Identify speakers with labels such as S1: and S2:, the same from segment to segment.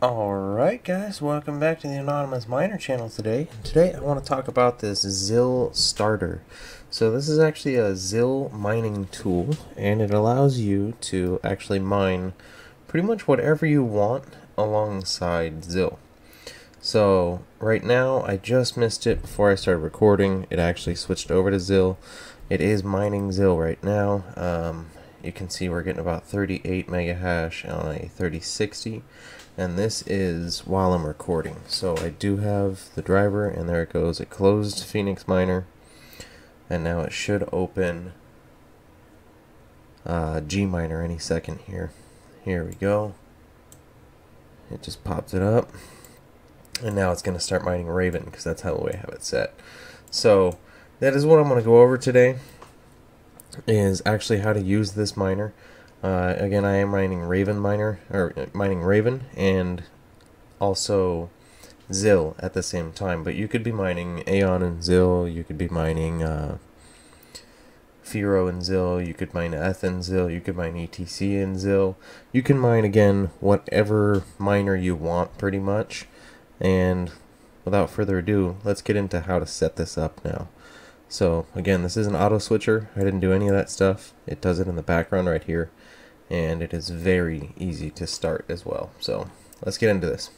S1: Alright guys, welcome back to the Anonymous Miner channel today. Today I want to talk about this ZIL starter. So this is actually a ZIL mining tool and it allows you to actually mine pretty much whatever you want alongside ZIL. So right now I just missed it before I started recording. It actually switched over to ZIL. It is mining ZIL right now. Um, you can see we're getting about 38 mega hash on a 3060 and this is while I'm recording. So I do have the driver, and there it goes. It closed Phoenix Miner, and now it should open uh, G Miner any second here. Here we go. It just popped it up, and now it's going to start mining Raven because that's how I have it set. So that is what I'm going to go over today. Is actually how to use this miner. Uh, again, I am mining Raven miner or uh, mining Raven and also ZIL at the same time. But you could be mining Aeon and ZIL. You could be mining uh, Firo and ZIL. You could mine ETH and ZIL. You could mine ETC and ZIL. You can mine again whatever miner you want, pretty much. And without further ado, let's get into how to set this up now. So again, this is an auto switcher. I didn't do any of that stuff. It does it in the background right here and it is very easy to start as well. So let's get into this.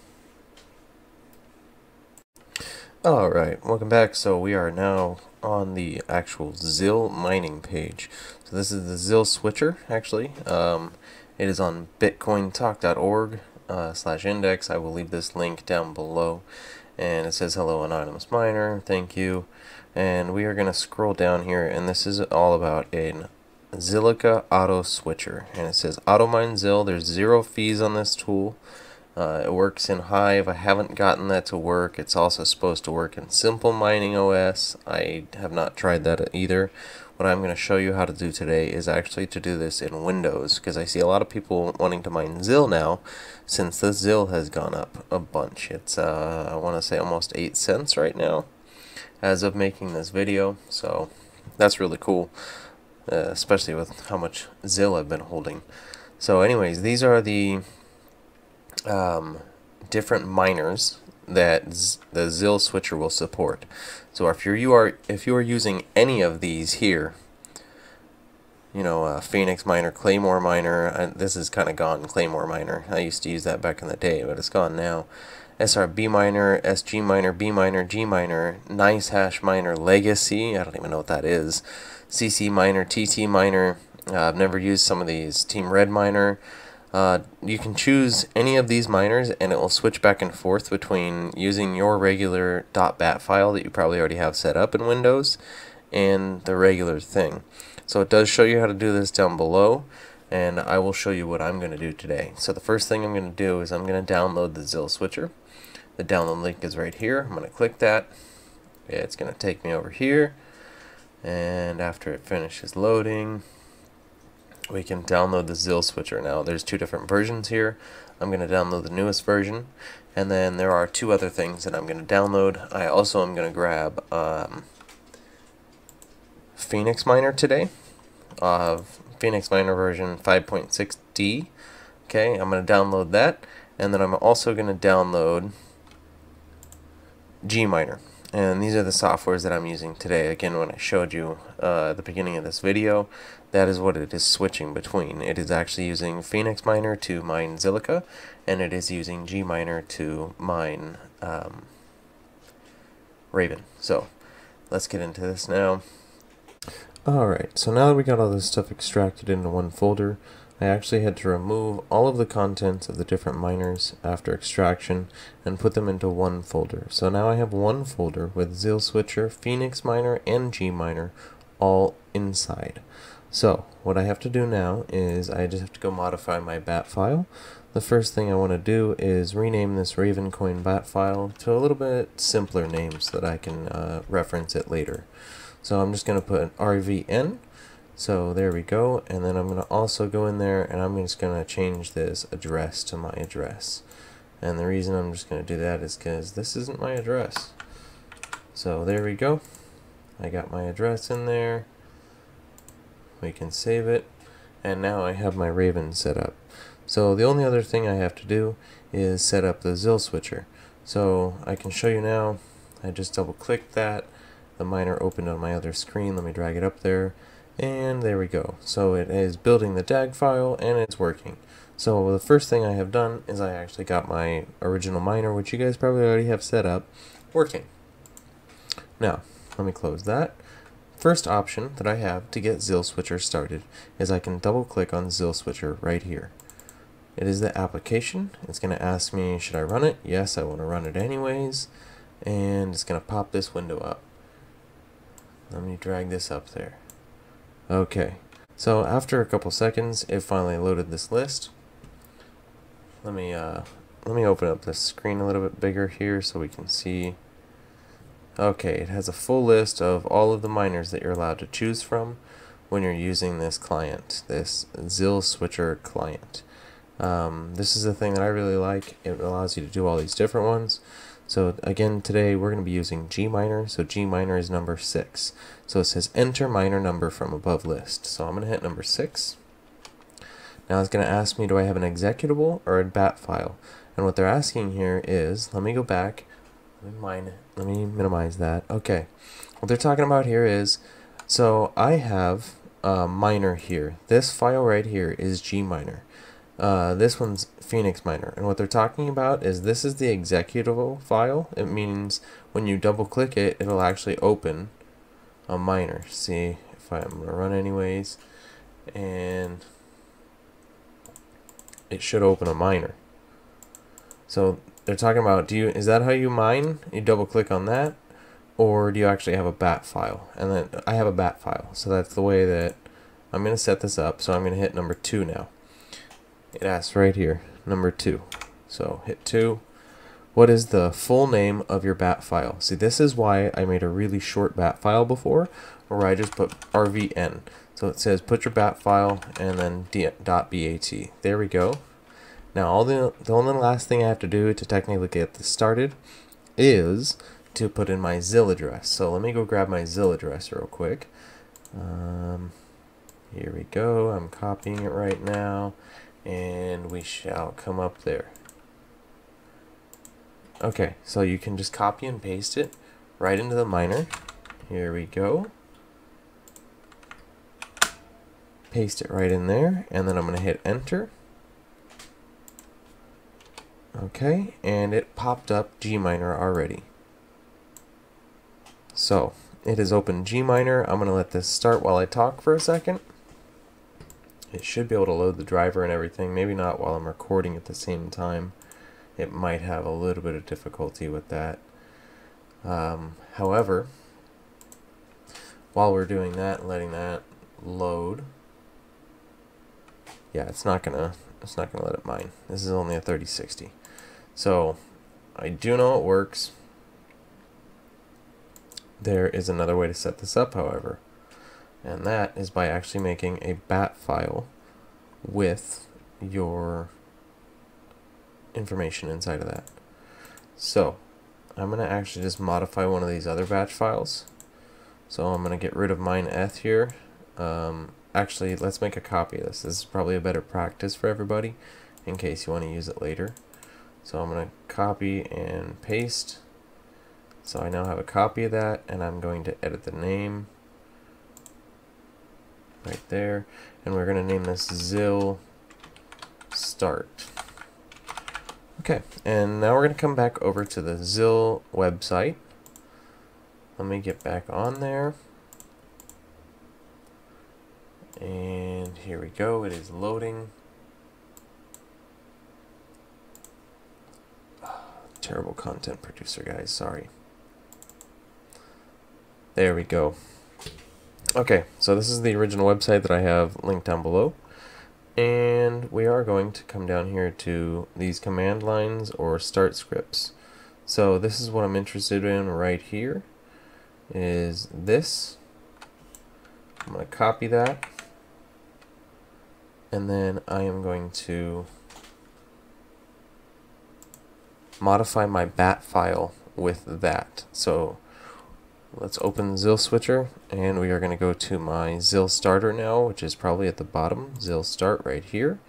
S1: Alright, welcome back. So we are now on the actual ZIL mining page. So this is the ZIL switcher, actually. Um, it is on bitcointalk.org uh, slash index. I will leave this link down below. And it says, hello, anonymous miner, thank you. And we are going to scroll down here, and this is all about an Zilliqa Auto Switcher. And it says Auto Mine Zil. There's zero fees on this tool. Uh, it works in Hive. I haven't gotten that to work. It's also supposed to work in Simple Mining OS. I have not tried that either. What I'm going to show you how to do today is actually to do this in Windows because I see a lot of people wanting to mine ZIL now since the ZIL has gone up a bunch. It's, uh, I want to say almost 8 cents right now as of making this video. So that's really cool uh, especially with how much ZIL I've been holding. So anyways, these are the um, different miners that Z the ZIL switcher will support. So if you're, you are if you are using any of these here, you know, uh, Phoenix miner, Claymore miner, uh, this is kind of gone, Claymore miner. I used to use that back in the day, but it's gone now. SRB Miner, SG Miner, B Miner, G Miner, nice hash minor Legacy, I don't even know what that is. CC Miner, TT Miner. Uh, I've never used some of these. Team Red Miner, Uh, you can choose any of these miners and it will switch back and forth between using your regular .bat file that you probably already have set up in Windows and the regular thing. So it does show you how to do this down below and I will show you what I'm going to do today. So the first thing I'm going to do is I'm going to download the ZIL switcher. The download link is right here. I'm going to click that. It's going to take me over here. And after it finishes loading we can download the ZIL switcher. Now there's two different versions here. I'm going to download the newest version. And then there are two other things that I'm going to download. I also am going to grab um, Phoenix Miner today of Phoenix Miner version 5.6D okay I'm going to download that. And then I'm also going to download Gminer and these are the softwares that I'm using today. Again, when I showed you uh, the beginning of this video, that is what it is switching between. It is actually using Phoenix Miner to mine Zilliqa, and it is using Gminer to mine um, Raven. So, let's get into this now. Alright, so now that we got all this stuff extracted into one folder, I actually had to remove all of the contents of the different miners after extraction and put them into one folder. So now I have one folder with ZIL Switcher, Phoenix Miner, and G Miner all inside. So what I have to do now is I just have to go modify my bat file. The first thing I want to do is rename this Ravencoin bat file to a little bit simpler name so that I can uh, reference it later. So I'm just going to put RVN so there we go, and then I'm going to also go in there and I'm just going to change this address to my address. And the reason I'm just going to do that is because this isn't my address. So there we go. I got my address in there. We can save it. And now I have my Raven set up. So the only other thing I have to do is set up the ZIL switcher. So I can show you now, I just double click that, the miner opened on my other screen, let me drag it up there, and there we go. So it is building the DAG file and it's working. So the first thing I have done is I actually got my original miner, which you guys probably already have set up, working. Now, let me close that. First option that I have to get ZIL Switcher started is I can double click on ZIL Switcher right here. It is the application. It's going to ask me, should I run it? Yes, I want to run it anyways. And it's going to pop this window up. Let me drag this up there. Okay, so after a couple seconds, it finally loaded this list. Let me uh, let me open up the screen a little bit bigger here so we can see. Okay, it has a full list of all of the miners that you're allowed to choose from when you're using this client, this ZIL switcher client. Um, this is the thing that I really like. It allows you to do all these different ones. So again, today we're going to be using G Miner. So G Miner is number 6. So it says enter minor number from above list. So I'm going to hit number 6. Now it's going to ask me do I have an executable or a bat file. And what they're asking here is, let me go back, let me, mine, let me minimize that. Okay, what they're talking about here is, so I have uh, a miner here. This file right here is gminer. Uh, this one's Phoenix Miner, and what they're talking about is this is the executable file. It means when you double click it, it'll actually open a miner. See if I'm gonna run anyways, and it should open a miner. So they're talking about do you is that how you mine? You double click on that, or do you actually have a bat file? And then I have a bat file, so that's the way that I'm gonna set this up. So I'm gonna hit number two now it asks right here, number two. So hit two. What is the full name of your bat file? See, this is why I made a really short bat file before, where I just put RVN. So it says put your bat file and then .bat. There we go. Now, all the, the only last thing I have to do to technically get this started is to put in my ZIL address. So let me go grab my ZIL address real quick. Um, here we go. I'm copying it right now and we shall come up there. Okay, so you can just copy and paste it right into the miner. Here we go. Paste it right in there, and then I'm going to hit enter. Okay, and it popped up Gminer already. So, it it is open Gminer. I'm going to let this start while I talk for a second. It should be able to load the driver and everything, maybe not while I'm recording at the same time. It might have a little bit of difficulty with that. Um, however, while we're doing that letting that load, yeah, it's not gonna it's not gonna let it mine. This is only a 3060. So I do know it works. There is another way to set this up, however. And that is by actually making a bat file with your information inside of that. So I'm going to actually just modify one of these other batch files. So I'm going to get rid of mineeth here. Um, actually, let's make a copy of this. This is probably a better practice for everybody in case you want to use it later. So I'm going to copy and paste. So I now have a copy of that and I'm going to edit the name right there. And we're going to name this ZIL start. Okay, and now we're going to come back over to the ZIL website. Let me get back on there. And here we go, it is loading. terrible content producer, guys, sorry. There we go. Okay, so this is the original website that I have linked down below. And we are going to come down here to these command lines or start scripts. So this is what I'm interested in right here is this. I'm going to copy that. And then I am going to modify my bat file with that. So Let's open ZIL switcher and we are going to go to my ZIL starter now which is probably at the bottom ZIL start right here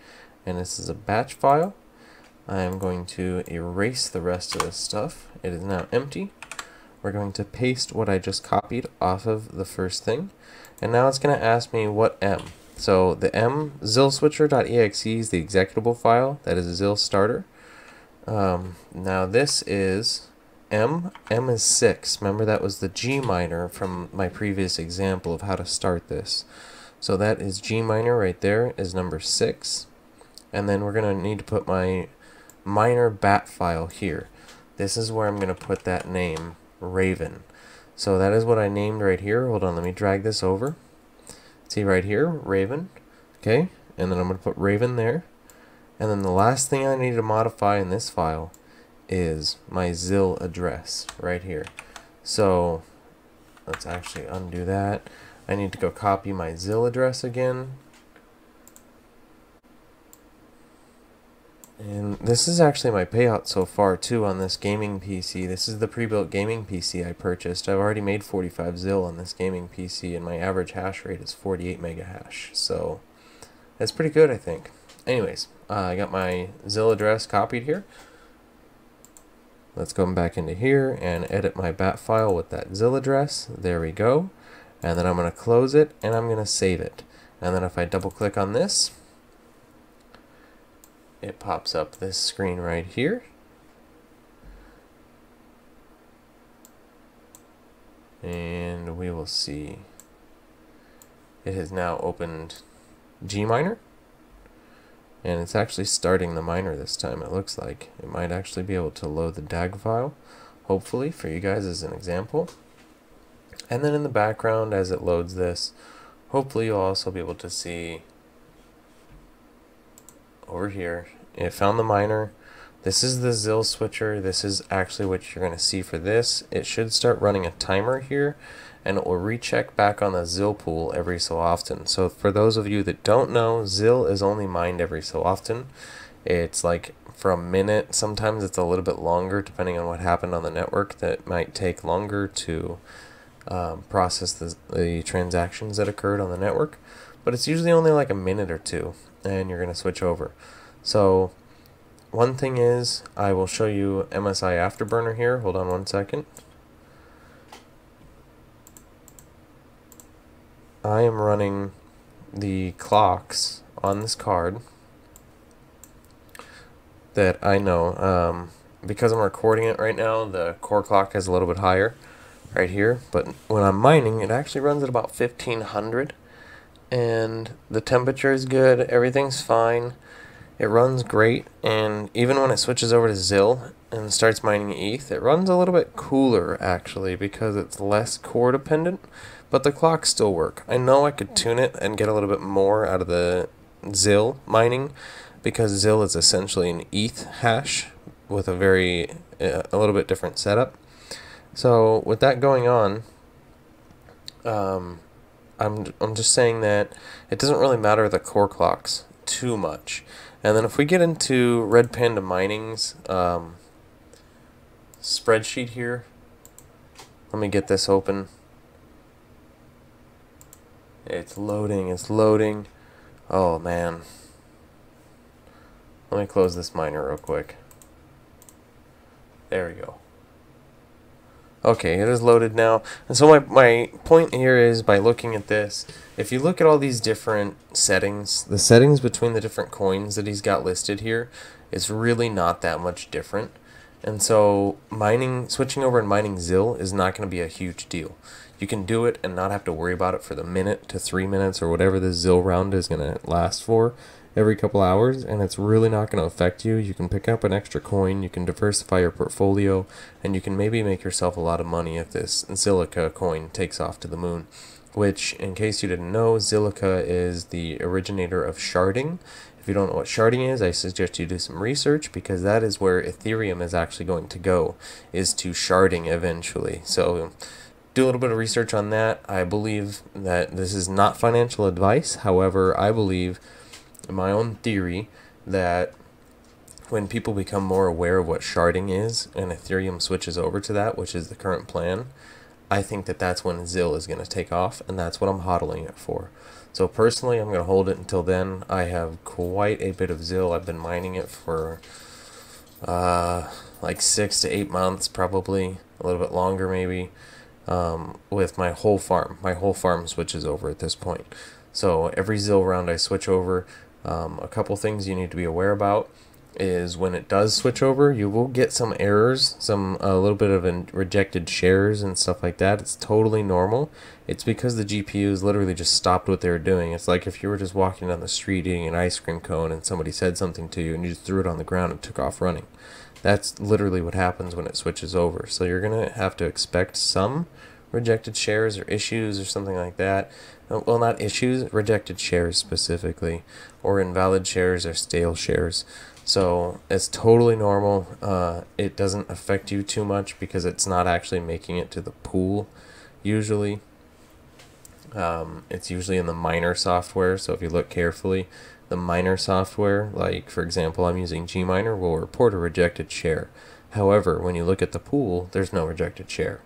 S1: and this is a batch file. I am going to erase the rest of this stuff. It is now empty. We're going to paste what I just copied off of the first thing. And now it's going to ask me what M. So the M Zil Switcher.exe is the executable file. That is ZIL starter. Um, now this is M. M is 6. Remember that was the G Miner from my previous example of how to start this. So that is G Miner right there is number 6. And then we're going to need to put my minor bat file here. This is where I'm going to put that name, Raven. So that is what I named right here. Hold on, let me drag this over. See right here, Raven. Okay, and then I'm going to put Raven there. And then the last thing I need to modify in this file is my ZIL address right here. So let's actually undo that. I need to go copy my ZIL address again. And this is actually my payout so far too on this gaming PC. This is the pre-built gaming PC I purchased. I've already made 45 ZIL on this gaming PC and my average hash rate is 48 mega hash. So that's pretty good I think. Anyways, uh, I got my ZIL address copied here. Let's go back into here and edit my bat file with that ZIL address. There we go. And then I'm going to close it and I'm going to save it. And then if I double click on this, it pops up this screen right here. And we will see it has now opened Gminer. And it's actually starting the miner this time, it looks like. It might actually be able to load the DAG file, hopefully, for you guys as an example. And then in the background, as it loads this, hopefully you'll also be able to see over here. It found the miner. This is the ZIL switcher. This is actually what you're going to see for this. It should start running a timer here and it will recheck back on the ZIL pool every so often. So for those of you that don't know, ZIL is only mined every so often. It's like for a minute. Sometimes it's a little bit longer depending on what happened on the network that might take longer to um, process the, the transactions that occurred on the network. But it's usually only like a minute or two and you're going to switch over. So one thing is I will show you MSI Afterburner here. Hold on one second. I am running the clocks on this card that I know. Um, because I'm recording it right now, the core clock is a little bit higher right here. But when I'm mining, it actually runs at about 1500 and the temperature is good, everything's fine. It runs great, and even when it switches over to ZIL and starts mining ETH, it runs a little bit cooler actually because it's less core dependent, but the clocks still work. I know I could tune it and get a little bit more out of the ZIL mining because ZIL is essentially an Ethash with a very, uh, a little bit different setup. So with that going on, um, I'm, I'm just saying that it doesn't really matter the core clocks too much. And then if we get into Red Panda Mining's um, spreadsheet here, let me get this open. It's loading, it's loading. Oh man. Let me close this miner real quick. There we go. Okay, it is loaded now. And so my, my point here is by looking at this, if you look at all these different settings, the settings between the different coins that he's got listed here is really not that much different. And so mining, switching over and mining ZIL is not going to be a huge deal. You can do it and not have to worry about it for the minute to three minutes or whatever the ZIL round is going to last for every couple hours and it's really not going to affect you. You can pick up an extra coin, you can diversify your portfolio, and you can maybe make yourself a lot of money if this Zilliqa coin takes off to the moon. Which, in case you didn't know, Zilliqa is the originator of sharding. If you don't know what sharding is, I suggest you do some research because that is where Ethereum is actually going to go, is to sharding eventually. So do a little bit of research on that. I believe that this is not financial advice. However, I believe in my own theory that when people become more aware of what sharding is and Ethereum switches over to that, which is the current plan, I think that that's when ZIL is going to take off, and that's what I'm hodling it for. So personally, I'm going to hold it until then. I have quite a bit of ZIL. I've been mining it for uh, like six to eight months, probably a little bit longer, maybe. Um, with my whole farm, my whole farm switches over at this point. So every ZIL round I switch over, um, a couple things you need to be aware about is when it does switch over, you will get some errors, some a little bit of rejected shares and stuff like that. It's totally normal. It's because the GPUs literally just stopped what they were doing. It's like if you were just walking down the street eating an ice cream cone and somebody said something to you and you just threw it on the ground and took off running. That's literally what happens when it switches over. So you're going to have to expect some rejected shares or issues or something like that. Uh, well, not issues, rejected shares specifically, or invalid shares or stale shares. So it's totally normal. Uh, it doesn't affect you too much because it's not actually making it to the pool usually. Um, it's usually in the miner software, so if you look carefully, the miner software, like for example, I'm using Gminer, will report a rejected share. However, when you look at the pool, there's no rejected share.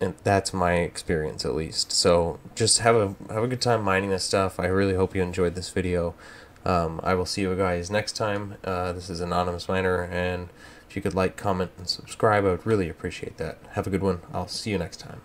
S1: And that's my experience at least. So just have a have a good time mining this stuff. I really hope you enjoyed this video. Um, I will see you guys next time. Uh, this is Anonymous Miner, and if you could like, comment, and subscribe, I would really appreciate that. Have a good one. I'll see you next time.